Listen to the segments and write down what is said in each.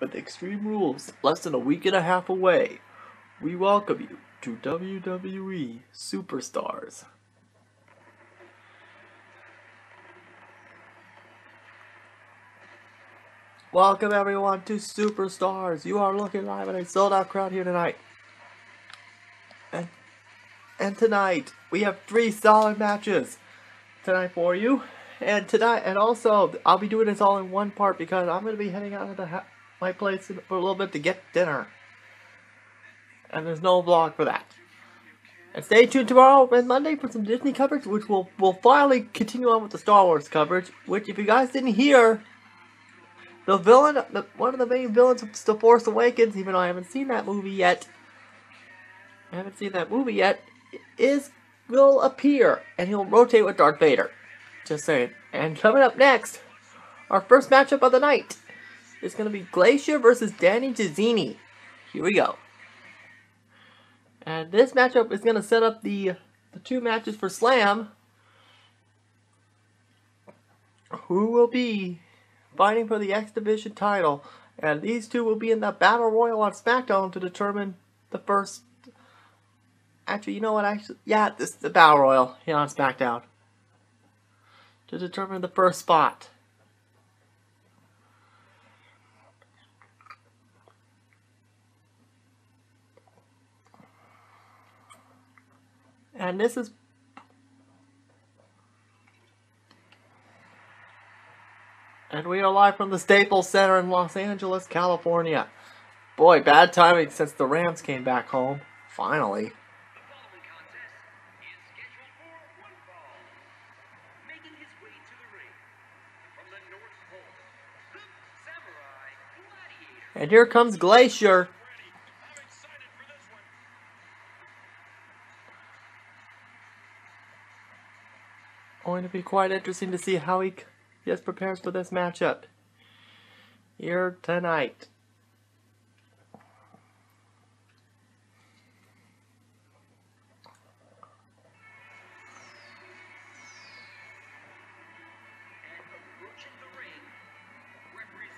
with Extreme Rules less than a week and a half away, we welcome you to WWE Superstars. Welcome everyone to Superstars. You are looking live at a sold out crowd here tonight. And and tonight we have three solid matches tonight for you. And tonight, and also, I'll be doing this all in one part because I'm going to be heading out of the my place for a little bit to get dinner. And there's no vlog for that. And stay tuned tomorrow and Monday for some Disney coverage, which will will finally continue on with the Star Wars coverage. Which, if you guys didn't hear, the villain, the, one of the main villains of The Force Awakens, even though I haven't seen that movie yet, I haven't seen that movie yet, is will appear and he'll rotate with Darth Vader. Just saying. And coming up next, our first matchup of the night is going to be Glacier versus Danny Jezzini. Here we go. And this matchup is going to set up the, the two matches for Slam. Who will be fighting for the X Division title. And these two will be in the Battle Royal on SmackDown to determine the first. Actually, you know what? Actually, yeah, this is the Battle Royal here on SmackDown to determine the first spot. And this is And we are live from the Staples Center in Los Angeles, California. Boy, bad timing since the Rams came back home. Finally. And here comes Glacier. Be quite interesting to see how he just prepares for this matchup here tonight.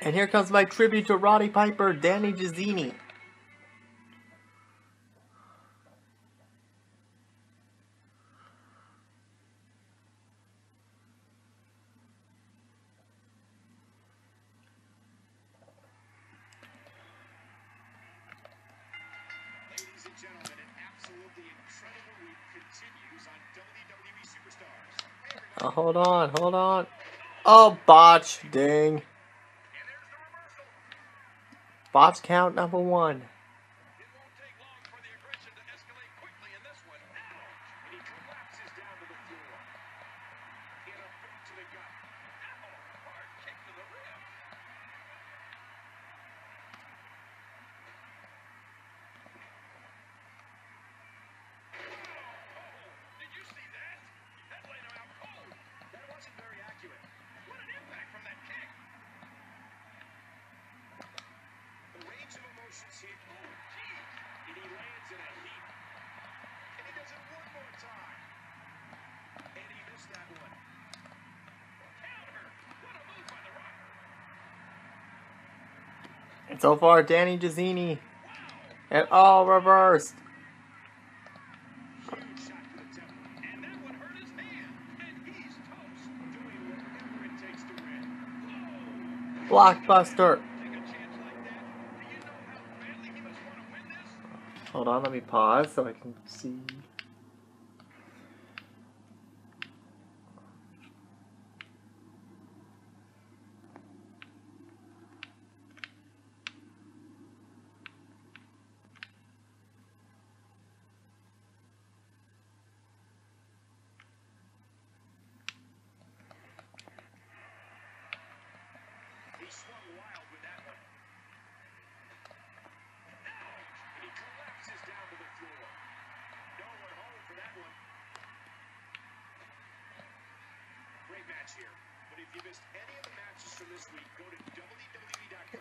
And here comes my tribute to Roddy Piper, Danny Jezzini. On, hold on. Oh, botch, ding. Botch count number one. And so far, Danny Jezzini and all reversed. Blockbuster. Hold on, let me pause so I can see.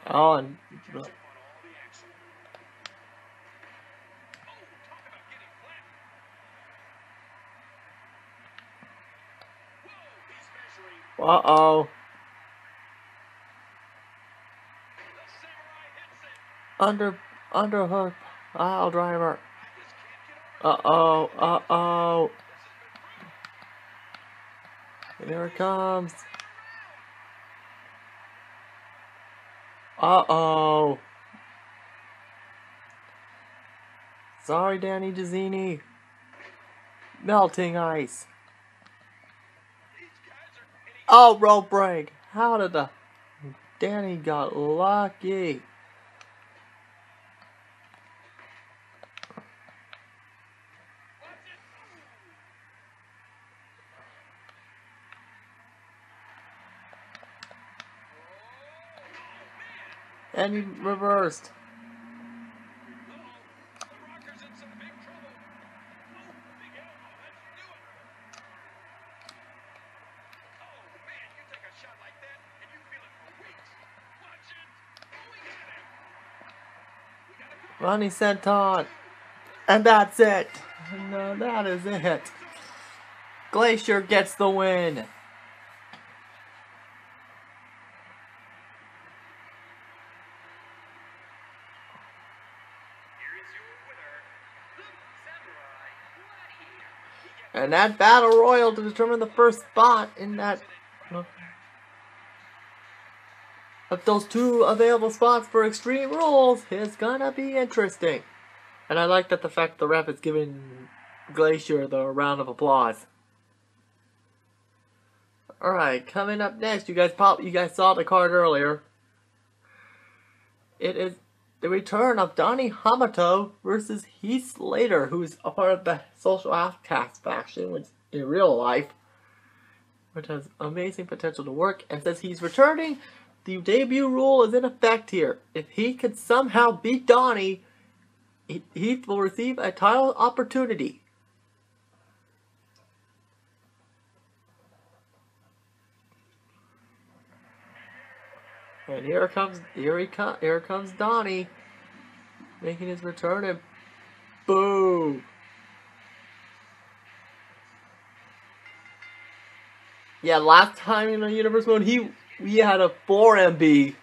Oh, and Uh oh. Under, underhook, pile driver. Uh-oh, uh-oh. Here it comes. Uh-oh. Sorry, Danny Jezzini. Melting ice. Oh, rope break. How did the... Danny got lucky. And he reversed. running senton. And that's it. No, that is it. Glacier gets the win. And that battle royal to determine the first spot in that of those two available spots for Extreme Rules is gonna be interesting. And I like that the fact the ref is giving Glacier the round of applause. Alright, coming up next, you guys pop you guys saw the card earlier. It is the return of Donnie Hamato versus Heath Slater, who's a part of the Social Outcast faction, which in real life, which has amazing potential to work, and says he's returning the debut rule is in effect here. If he can somehow beat Donnie, he, he will receive a title opportunity. And here comes here he comes here comes Donnie making his return and boom. Yeah, last time in the universe mode he we had a 4 MB.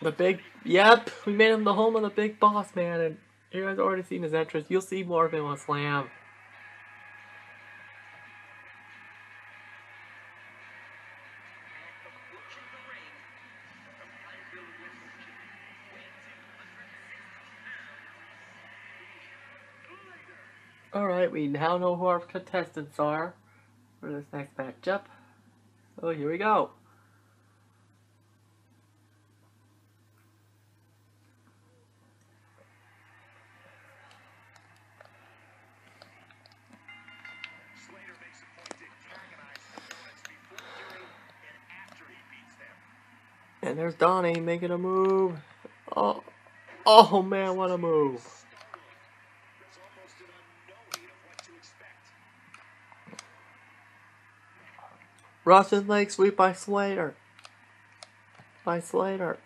The big, yep, we made him the home of the big boss man, and you guys already seen his entrance. You'll see more of him on Slam. We now know who our contestants are for this next matchup. So here we go. And there's Donnie making a move. Oh, oh man, what a move. Russian leg sweep by Slater. By Slater.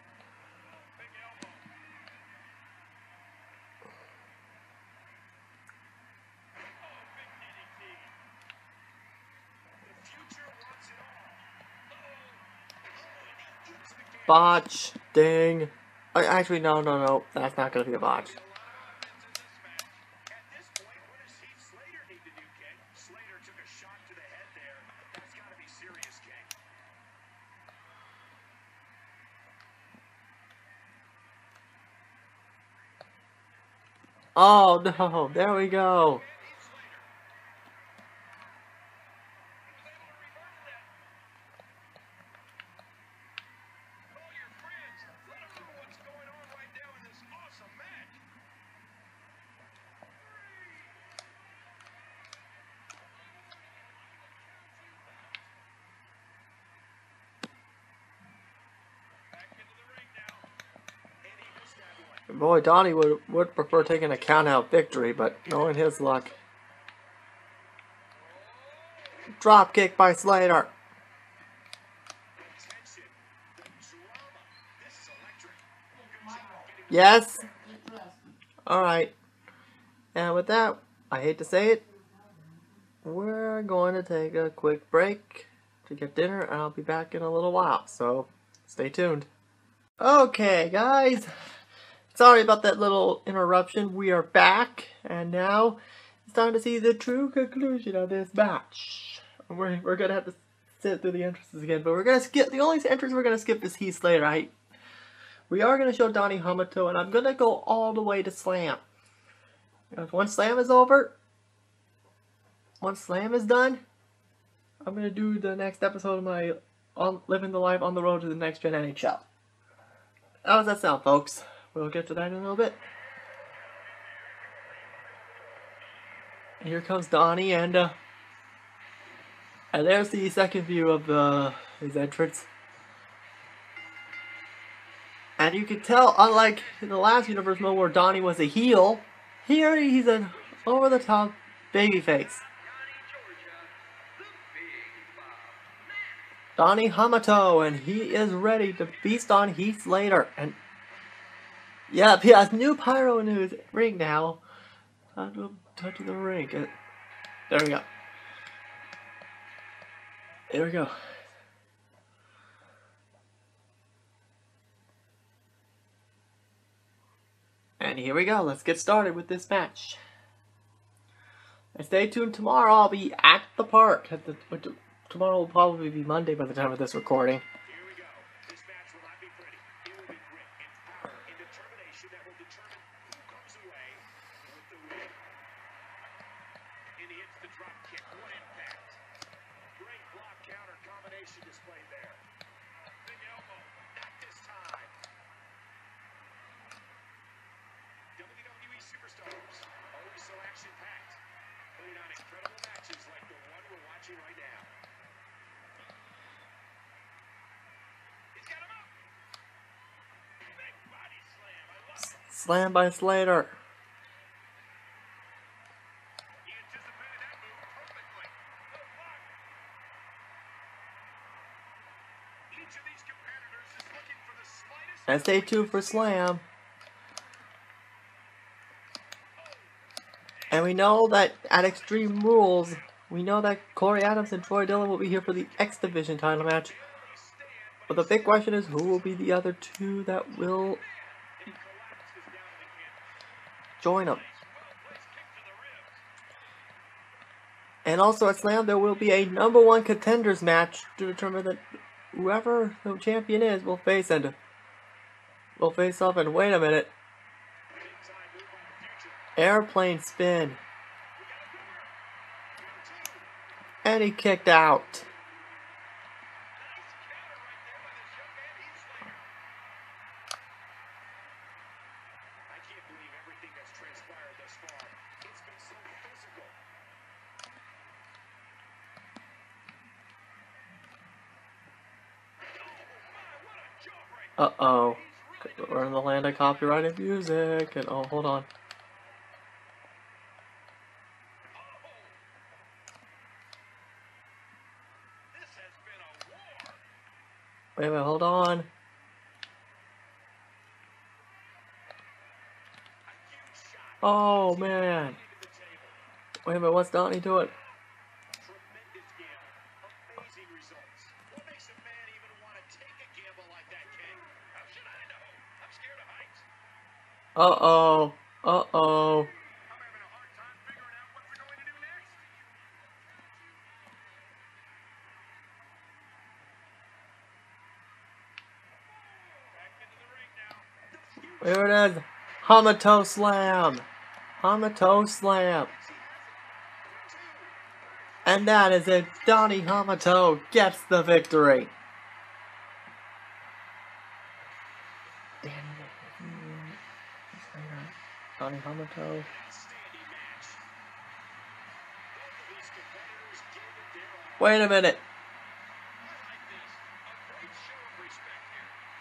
Botch. Ding. Actually, no, no, no. That's not going to be a botch. Oh no, there we go. Boy, Donnie would, would prefer taking a count-out victory, but knowing his luck. Drop kick by Slater. Yes? Alright. And with that, I hate to say it, we're going to take a quick break to get dinner, and I'll be back in a little while, so stay tuned. Okay, guys, sorry about that little interruption. We are back, and now it's time to see the true conclusion of this match. We're, we're gonna have to sit through the entrances again, but we're gonna skip, the only entrance we're gonna skip is Heath Slater. I, we are gonna show Donnie Hamato, and I'm gonna go all the way to Slam. Because once Slam is over, once Slam is done, I'm gonna do the next episode of my on living the life on the road to the next gen NHL. How does that sound, folks? We'll get to that in a little bit. Here comes Donnie, and uh, and there's the second view of the his entrance. And you can tell, unlike in the last universe mode where Donnie was a heel, here he's an over-the-top babyface. Donnie Hamato, and he is ready to feast on Heath Slater. And yep, he has new pyro in his ring now. Touch the ring. Uh, there we go. There we go. And here we go. Let's get started with this match. And stay tuned tomorrow. I'll be at the park at the tomorrow will probably be Monday by the time of this recording. Slam by Slater. And stay tuned for Slam. And we know that at Extreme Rules, we know that Corey Adams and Troy Dillon will be here for the X Division title match. But the big question is who will be the other two that will join them. And also at Slam, there will be a number one contenders match to determine that whoever the champion is will face and will face off. And wait a minute, airplane spin, and he kicked out. Uh-oh. We're in the land of copyrighted music, and oh, hold on. Wait a minute, hold on. Oh, man. Wait a minute, what's Donnie doing? Uh-oh. Uh-oh. There it is. Hamato Slam. Hamato Slam. And that is it. Donnie Hamato gets the victory. Hamato. Wait a minute.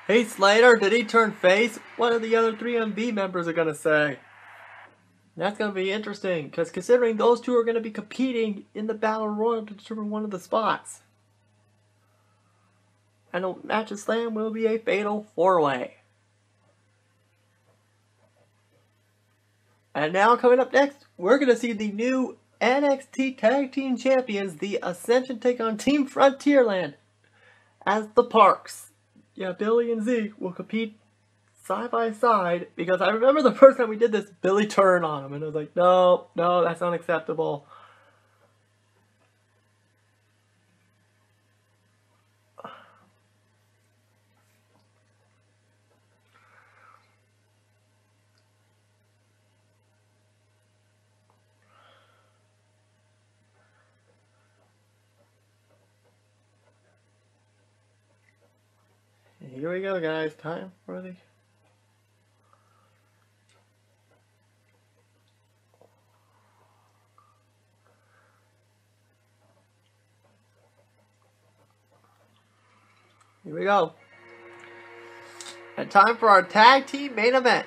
Heath Slater, did he turn face? What are the other 3MB members are going to say? That's going to be interesting, because considering those two are going to be competing in the Battle Royal to determine one of the spots. And the match of Slam will be a fatal four-way. And now coming up next, we're going to see the new NXT Tag Team Champions, the Ascension take on Team Frontierland as the Parks. Yeah, Billy and Zeke will compete side by side because I remember the first time we did this, Billy turned on him and I was like, no, no, that's unacceptable. Here we go, guys. Time for the. Here we go. And time for our tag team main event.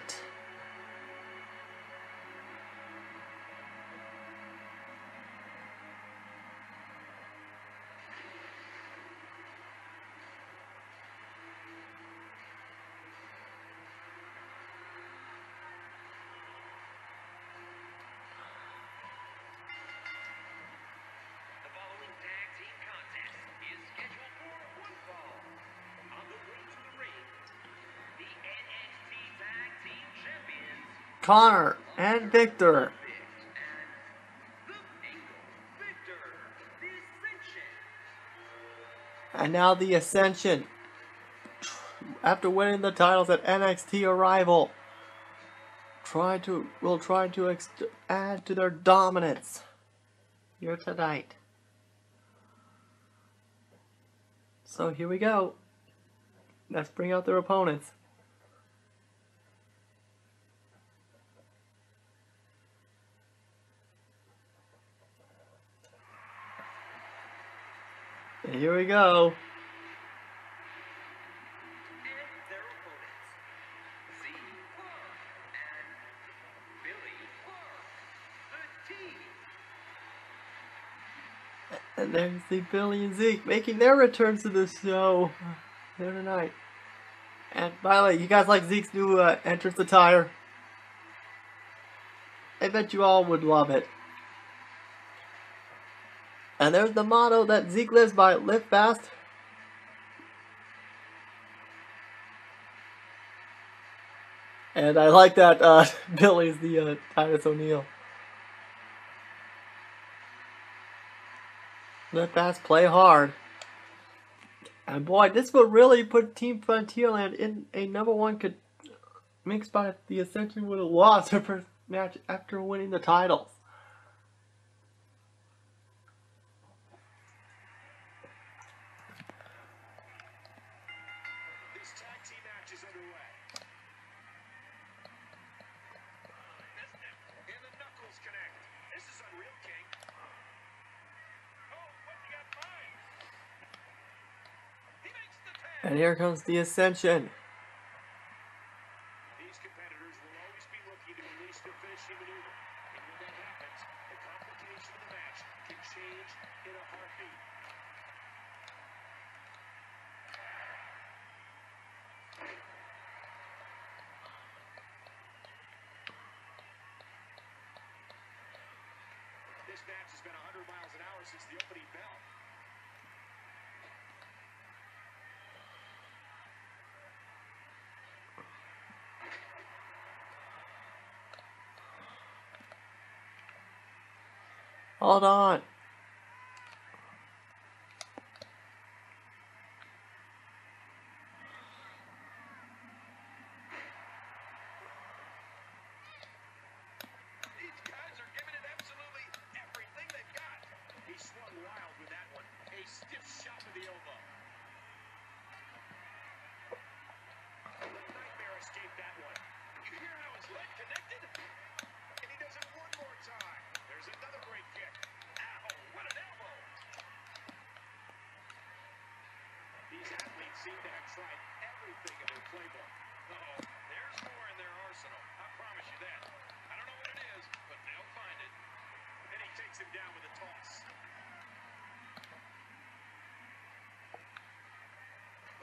Connor and Victor. And now the Ascension. After winning the titles at NXT Arrival, try to will try to add to their dominance here tonight. So here we go. Let's bring out their opponents. Here we go. And there's the Billy and Zeke making their returns to the show here tonight. And by the way, you guys like Zeke's new uh, entrance attire? I bet you all would love it. And there's the motto that Zeke lives by live fast. And I like that uh, Billy's the uh, Titus O'Neil. Live fast, play hard. And boy, this will really put Team Frontierland in a number one could mix by the Ascension would have lost their first match after winning the titles. This tag team match is underway. And the knuckles connect. This is unreal, King. Oh, what's he got in mind? He makes the tag. And here comes the Ascension. These competitors will always be looking to release the finishing maneuver. And when that happens, the complication of the match can change in a heartbeat. This match has been 100 miles an hour since the opening bell. Hold on. These guys are giving it absolutely everything they've got. He swung wild with that one. A stiff shot to the elbow. Nightmare escaped that one. You hear how his leg connected? And he does it one more time. There's another great kick. Ow, what an elbow. These athletes seem to have tried everything in their playbook. Uh-oh, there's more in their arsenal. I promise you that. I don't know what it is, but they'll find it. And he takes him down with a toss.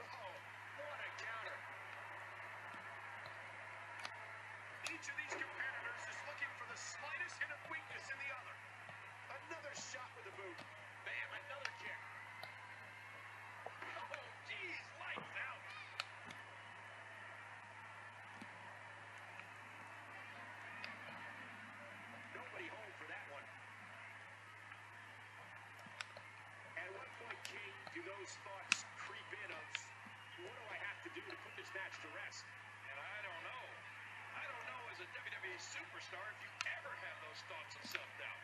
Oh, what a counter. Each of these competitors is looking for the slightest hint of weakness in the other. A superstar if you ever have those thoughts of self-doubt.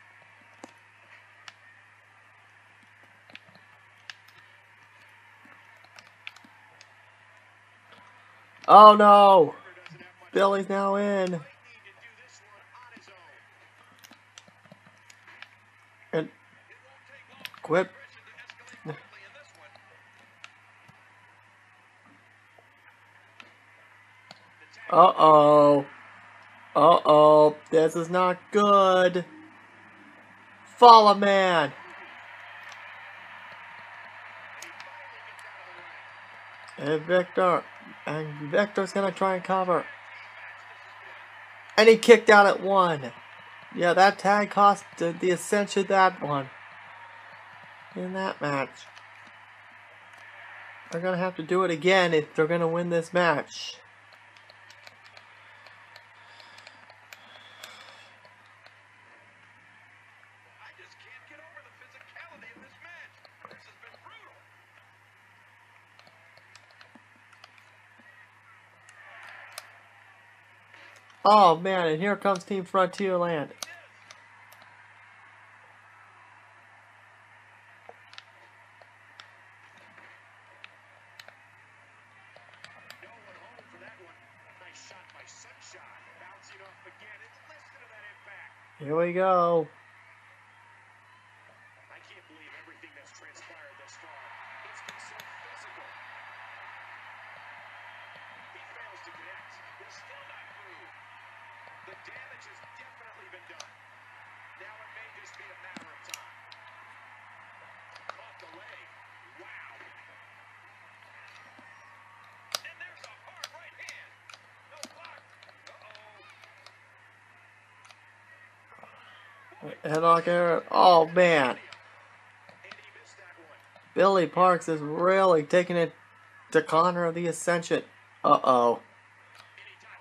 Oh no! Turner doesn't have much Billy's now in. might need to do this one on his own. And It won't take long for quit. aggression to escalate quickly in this one. The tag Uh oh. Uh oh. This is not good. Fall of Man. And Victor. And Victor's gonna try and cover. And he kicked out at one. Yeah, that tag cost the, the Ascension that one. In that match. They're gonna have to do it again if they're gonna win this match. I just can't get over the physicality of this match. This has been brutal. Oh man, and here comes Team Frontierland. No one home for that one. Nice shot by Sunshine. Bouncing off again and listen to that impact. Here we go. I can't believe everything that's transpired thus far. It's been so physical. He fails to connect. They're still not through. The damage has definitely been done. Now it may just be a matter of time. Caught the leg. Wow. And there's a hard right hand. No block. Uh-oh. Headlock error. Oh man. Billy Parks is really taking it to Connor of the Ascension. Uh oh.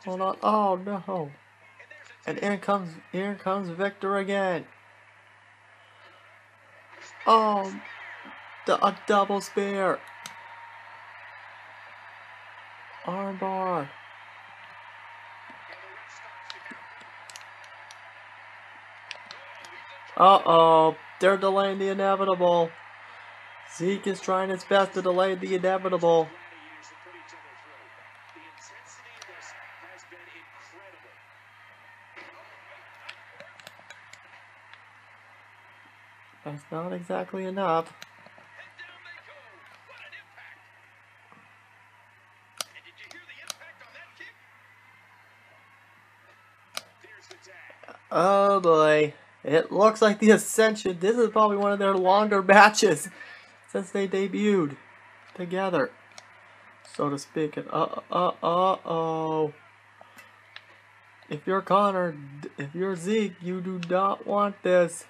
Hold on. Oh no. And in comes here comes Victor again. Oh, the, a double spear. Armbar. And the ref stops the count. Oh, he's in Uh oh, they're delaying the inevitable. Zeke is trying his best to delay the inevitable. That's not exactly enough. Oh boy. It looks like the Ascension. This is probably one of their longer matches since they debuted together, so to speak. And uh uh uh oh. If you're Connor, if you're Zeke, you do not want this. This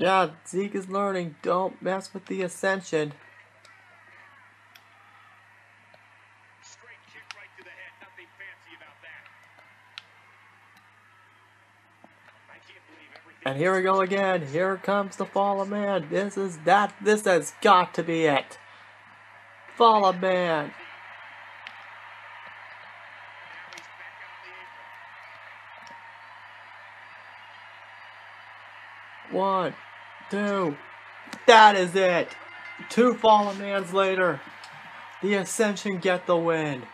Yeah, Zeke is learning. Don't mess with the Ascension. Straight kick right to the head. Nothing fancy about that. I can't believe everything. And here we go again. Here comes the Fall of Man. This is that. This has got to be it. Fall of Man. 2. That is it. Two fallen mans later. The Ascension get the win.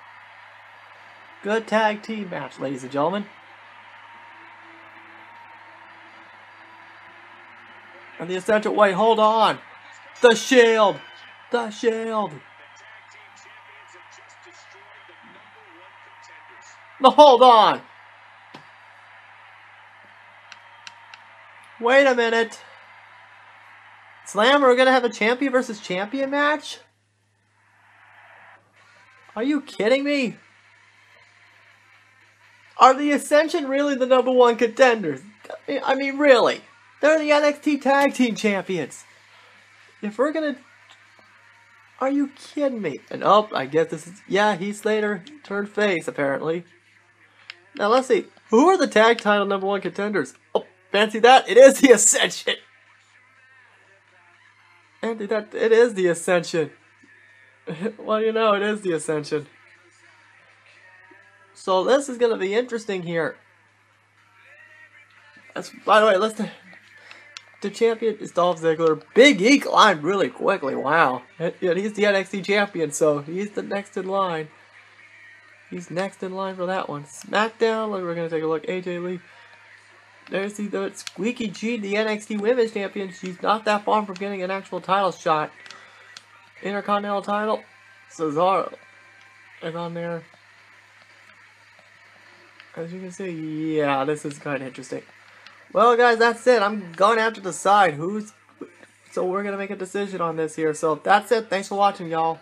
Good tag team match, ladies and gentlemen. And the Ascension, wait, hold on. The Shield. The Shield. No, hold on. Wait a minute. Slam, we're gonna have a champion versus champion match? Are you kidding me? Are the Ascension really the number one contenders? I mean- really? They're the NXT Tag Team Champions. If we're gonna Are you kidding me? And oh, I guess this is yeah, Heath Slater turned face apparently. Now let's see. Who are the tag title number one contenders? Oh, fancy that! It is the Ascension. Fancy that! It is the Ascension. well, you know, it is the Ascension. So this is gonna be interesting here. That's, by the way, let's. The champion is Dolph Ziggler. Big E climbed really quickly. Wow. Yeah, he's the NXT champion, so he's the next in line. He's next in line for that one. SmackDown, we're going to take a look. AJ Lee. There's the, the Squeaky G, the NXT Women's Champion. She's not that far from getting an actual title shot. Intercontinental title. Cesaro is on there. As you can see, yeah, this is kind of interesting. Well, guys, that's it. I'm going to have to decide who's... So we're going to make a decision on this here. So that's it. Thanks for watching, y'all.